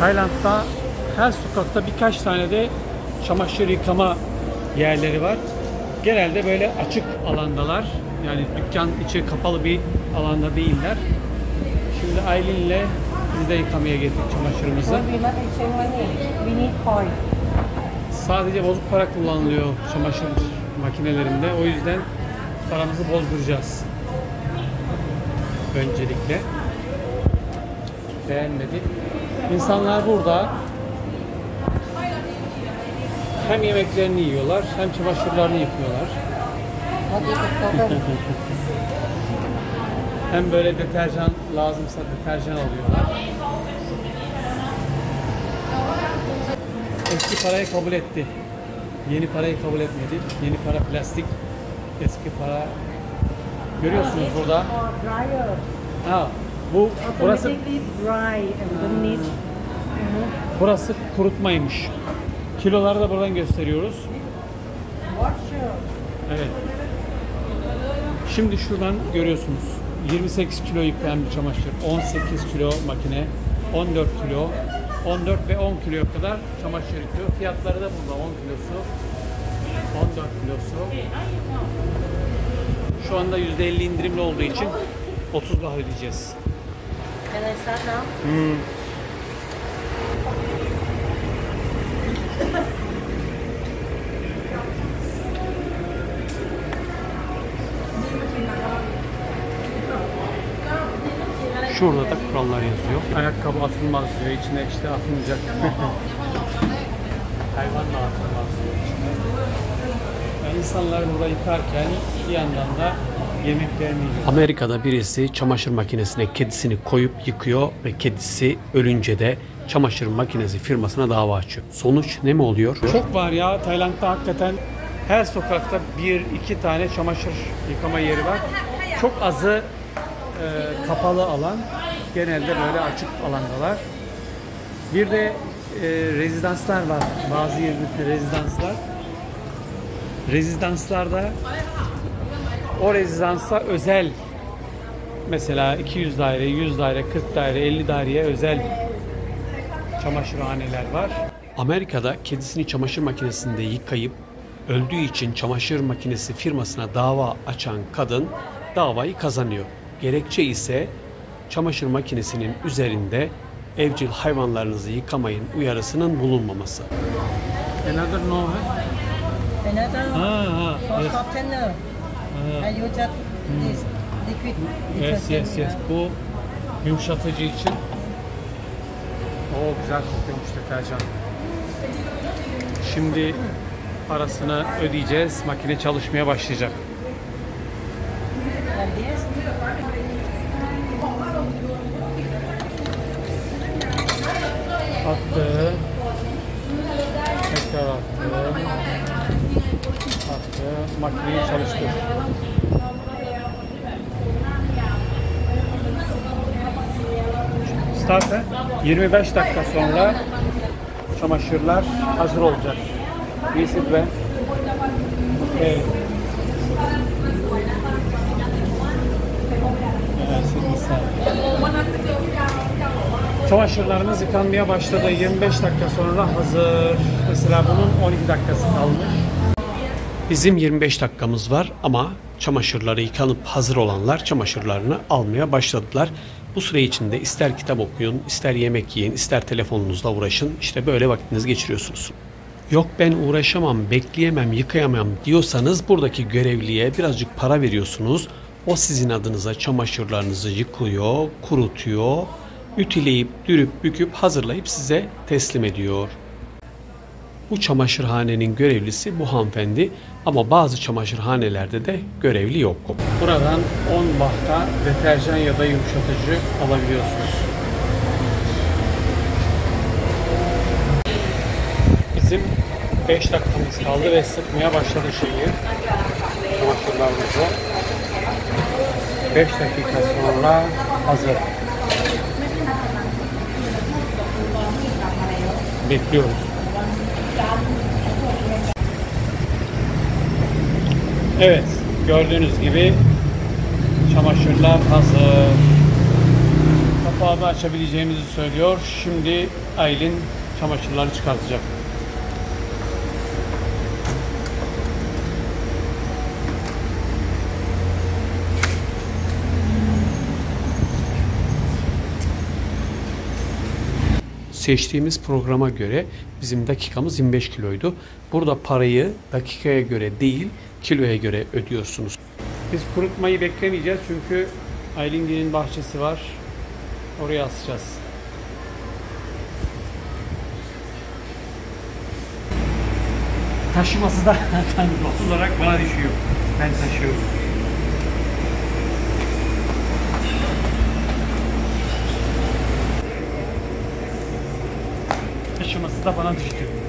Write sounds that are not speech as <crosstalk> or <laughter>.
Tayland'da her sokakta birkaç tane de çamaşır yıkama yerleri var. Genelde böyle açık alandalar. Yani dükkan içi kapalı bir alanda değiller. Şimdi Aylin'le biz de yıkamaya getirdik çamaşırımızı. Sadece bozuk para kullanılıyor çamaşır makinelerinde. O yüzden paramızı bozduracağız. Öncelikle. Beğenmedi. İnsanlar burada hem yemeklerini yiyorlar hem çamaşırlarını yıkıyorlar. <laughs> Hem böyle deterjan lazımsa deterjan alıyorlar. Eski parayı kabul etti. Yeni parayı kabul etmedi. Yeni para plastik. Eski para görüyorsunuz burada. Ha, bu burası burası kurutmaymış. Kiloları da buradan gösteriyoruz. Evet. Şimdi şuradan görüyorsunuz. 28 kilo yıkayan bir çamaşır, 18 kilo makine, 14 kilo, 14 ve 10 kiloya kadar çamaşır yıkıyor. Fiyatları da burada 10 kilosu, 14 kilosu. Şu anda %50 indirimli olduğu için 30 bah ödeyeceğiz. Can I start now? Şurada da kurallar yazıyor. Ayakkabı atılmaz diyor. İçine işte atılmayacak. <laughs> Hayvan da atılmaz diyor. İnsanlar burada yıkarken bir yandan da yemeklerini yiyor. Amerika'da birisi çamaşır makinesine kedisini koyup yıkıyor ve kedisi ölünce de çamaşır makinesi firmasına dava açıyor. Sonuç ne mi oluyor? Çok var ya Tayland'da hakikaten her sokakta bir iki tane çamaşır yıkama yeri var. Çok azı e, kapalı alan. Genelde böyle açık alandalar. Bir de e, rezidanslar var. Bazı yerlerde rezidanslar. Rezidanslarda o rezidansa özel mesela 200 daire, 100 daire, 40 daire, 50 daireye özel çamaşırhaneler var. Amerika'da kedisini çamaşır makinesinde yıkayıp öldüğü için çamaşır makinesi firmasına dava açan kadın davayı kazanıyor. Gerekçe ise çamaşır makinesinin üzerinde evcil hayvanlarınızı yıkamayın uyarısının bulunmaması. Another no, Another ha? Ha, for yes. softener. I use just this liquid. Yes, yes, yes. Bu yumuşatıcı için. O güzel kokuyormuş deterjan. Şimdi parasını ödeyeceğiz. Makine çalışmaya başlayacak. Attı. Tekrar attı. Makineyi çalıştır. Starter 25 dakika sonra çamaşırlar hazır olacak. Visit ve. Evet. Çamaşırlarımız yıkanmaya başladı. 25 dakika sonra hazır. Mesela bunun 12 dakikası kalmış. Bizim 25 dakikamız var ama çamaşırları yıkanıp hazır olanlar çamaşırlarını almaya başladılar. Bu süre içinde ister kitap okuyun, ister yemek yiyin, ister telefonunuzla uğraşın. İşte böyle vaktinizi geçiriyorsunuz. Yok ben uğraşamam, bekleyemem, yıkayamam diyorsanız buradaki görevliye birazcık para veriyorsunuz. O sizin adınıza çamaşırlarınızı yıkıyor, kurutuyor, ütüleyip, dürüp, büküp hazırlayıp size teslim ediyor. Bu çamaşırhanenin görevlisi bu hanımefendi ama bazı çamaşırhanelerde de görevli yok. Buradan 10 bahta deterjan ya da yumuşatıcı alabiliyorsunuz. Bizim 5 dakikamız kaldı ve sıkmaya başladı şeyi. Çamaşırlarımızı. 5 dakika sonra hazır. Bekliyoruz. Evet, gördüğünüz gibi çamaşırlar hazır. kapağımı açabileceğimizi söylüyor. Şimdi Aylin çamaşırları çıkartacak. Seçtiğimiz programa göre bizim dakikamız 25 kiloydu. Burada parayı dakikaya göre değil kiloya göre ödüyorsunuz. Biz kurutmayı beklemeyeceğiz çünkü Aylingin'in bahçesi var. Oraya asacağız. Taşıması da <laughs> olarak bana düşüyor. Ben taşıyorum. Taşıması da bana düştü.